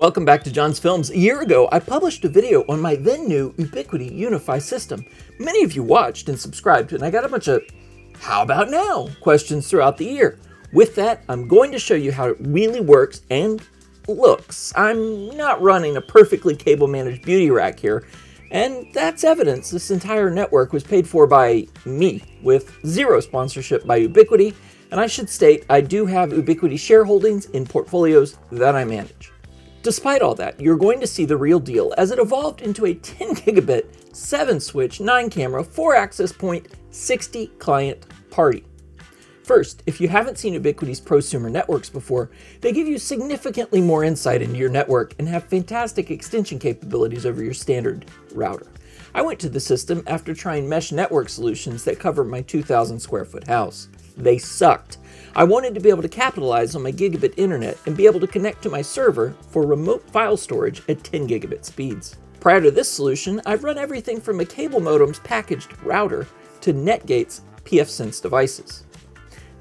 Welcome back to John's Films. A year ago, I published a video on my then new Ubiquiti UniFi system. Many of you watched and subscribed, and I got a bunch of how about now questions throughout the year. With that, I'm going to show you how it really works and looks. I'm not running a perfectly cable managed beauty rack here, and that's evidence this entire network was paid for by me, with zero sponsorship by Ubiquiti, and I should state I do have Ubiquiti shareholdings in portfolios that I manage. Despite all that, you're going to see the real deal as it evolved into a 10 gigabit, 7 switch, 9 camera, 4 access point, 60 client party. First, if you haven't seen Ubiquiti's prosumer networks before, they give you significantly more insight into your network and have fantastic extension capabilities over your standard router. I went to the system after trying mesh network solutions that cover my 2,000 square foot house. They sucked. I wanted to be able to capitalize on my gigabit internet and be able to connect to my server for remote file storage at 10 gigabit speeds. Prior to this solution, I've run everything from a cable modem's packaged router to Netgate's pfSense devices.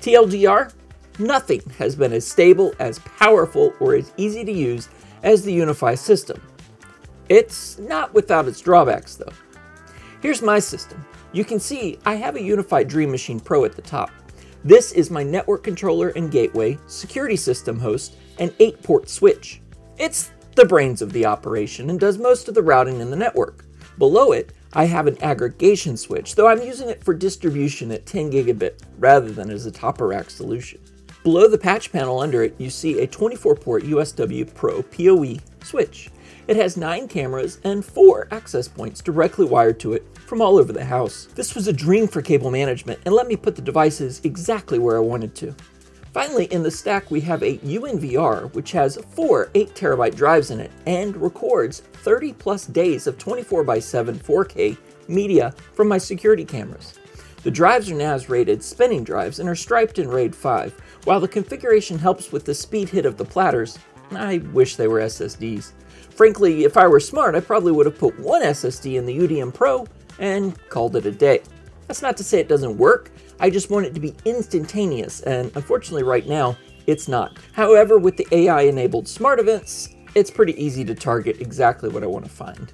TLDR, nothing has been as stable, as powerful, or as easy to use as the UniFi system. It's not without its drawbacks though. Here's my system. You can see I have a UniFi Dream Machine Pro at the top. This is my network controller and gateway, security system host, and 8-port switch. It's the brains of the operation and does most of the routing in the network. Below it, I have an aggregation switch, though I'm using it for distribution at 10 gigabit rather than as a top-of-rack solution. Below the patch panel under it, you see a 24-port USW Pro PoE switch. It has 9 cameras and 4 access points directly wired to it from all over the house. This was a dream for cable management and let me put the devices exactly where I wanted to. Finally, in the stack we have a UNVR, which has four 8TB drives in it and records 30 plus days of 24x7 4K media from my security cameras. The drives are NAS rated spinning drives and are striped in RAID 5. While the configuration helps with the speed hit of the platters, I wish they were SSDs. Frankly, if I were smart, I probably would have put one SSD in the UDM Pro and called it a day. That's not to say it doesn't work, I just want it to be instantaneous, and unfortunately right now, it's not. However, with the AI-enabled smart events, it's pretty easy to target exactly what I want to find.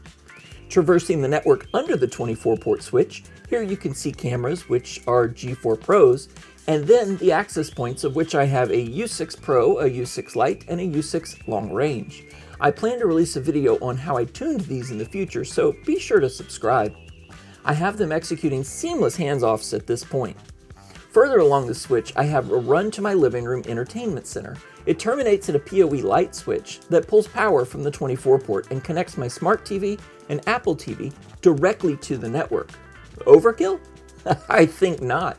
Traversing the network under the 24-port switch, here you can see cameras, which are G4 Pros, and then the access points of which I have a U6 Pro, a U6 Lite, and a U6 Long Range. I plan to release a video on how I tuned these in the future, so be sure to subscribe. I have them executing seamless hands-offs at this point. Further along the switch, I have a run to my living room entertainment center. It terminates at a PoE light switch that pulls power from the 24 port and connects my smart TV and Apple TV directly to the network. Overkill? I think not.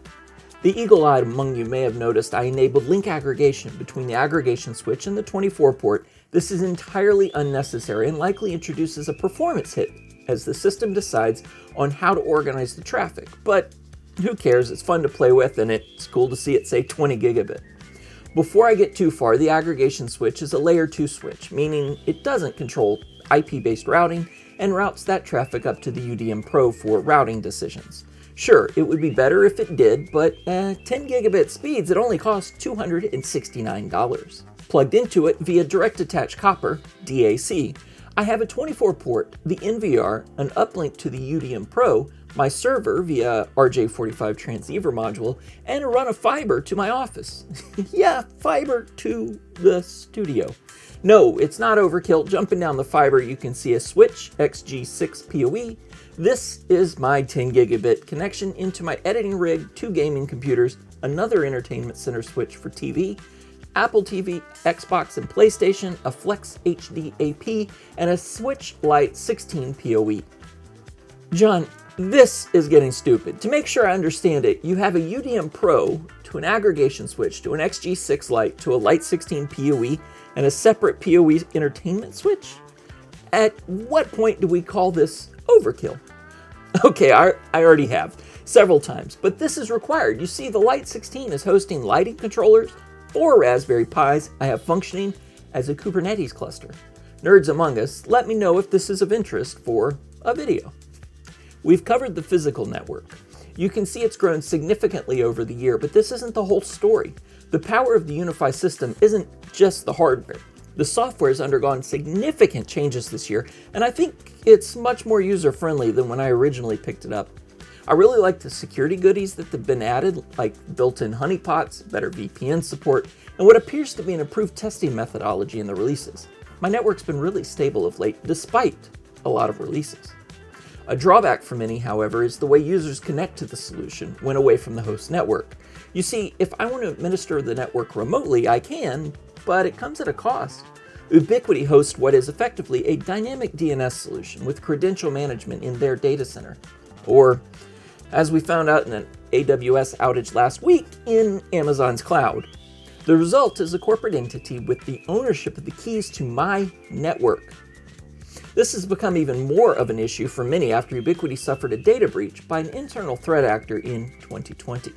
The eagle-eyed among you may have noticed I enabled link aggregation between the aggregation switch and the 24 port this is entirely unnecessary and likely introduces a performance hit as the system decides on how to organize the traffic, but who cares, it's fun to play with and it's cool to see it say 20 gigabit. Before I get too far, the aggregation switch is a layer 2 switch, meaning it doesn't control IP-based routing and routes that traffic up to the UDM Pro for routing decisions. Sure, it would be better if it did, but uh, 10 gigabit speeds, it only costs $269 plugged into it via direct attach copper, DAC. I have a 24 port, the NVR, an uplink to the UDM Pro, my server via RJ45 transceiver module, and a run of fiber to my office. yeah, fiber to the studio. No, it's not overkill. Jumping down the fiber, you can see a switch, XG6 PoE. This is my 10 gigabit connection into my editing rig, two gaming computers, another entertainment center switch for TV, Apple TV, Xbox, and PlayStation, a Flex HD AP, and a Switch Lite 16 PoE. John, this is getting stupid. To make sure I understand it, you have a UDM Pro to an aggregation switch to an XG6 Lite to a Lite 16 PoE and a separate PoE entertainment switch? At what point do we call this overkill? Okay, I, I already have several times, but this is required. You see, the Lite 16 is hosting lighting controllers, four Raspberry Pis I have functioning as a Kubernetes cluster. Nerds among us, let me know if this is of interest for a video. We've covered the physical network. You can see it's grown significantly over the year, but this isn't the whole story. The power of the UniFi system isn't just the hardware. The software has undergone significant changes this year, and I think it's much more user friendly than when I originally picked it up. I really like the security goodies that have been added, like built in honeypots, better VPN support, and what appears to be an improved testing methodology in the releases. My network's been really stable of late, despite a lot of releases. A drawback for many, however, is the way users connect to the solution when away from the host network. You see, if I want to administer the network remotely, I can, but it comes at a cost. Ubiquiti hosts what is effectively a dynamic DNS solution with credential management in their data center. Or, as we found out in an AWS outage last week, in Amazon's cloud. The result is a corporate entity with the ownership of the keys to my network. This has become even more of an issue for many after Ubiquiti suffered a data breach by an internal threat actor in 2020.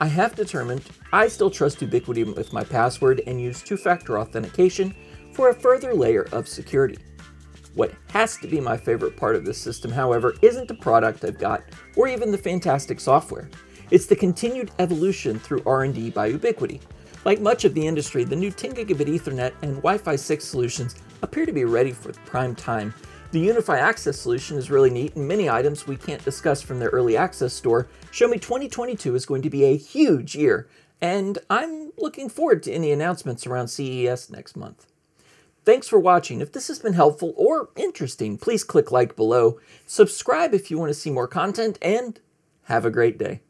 I have determined I still trust Ubiquiti with my password and use two factor authentication for a further layer of security. What has to be my favorite part of this system, however, isn't the product I've got or even the fantastic software. It's the continued evolution through R&D by Ubiquiti. Like much of the industry, the new 10 gigabit Ethernet and Wi-Fi 6 solutions appear to be ready for prime time. The UniFi Access solution is really neat, and many items we can't discuss from their early access store show me 2022 is going to be a huge year, and I'm looking forward to any announcements around CES next month. Thanks for watching. If this has been helpful or interesting, please click like below, subscribe if you want to see more content, and have a great day.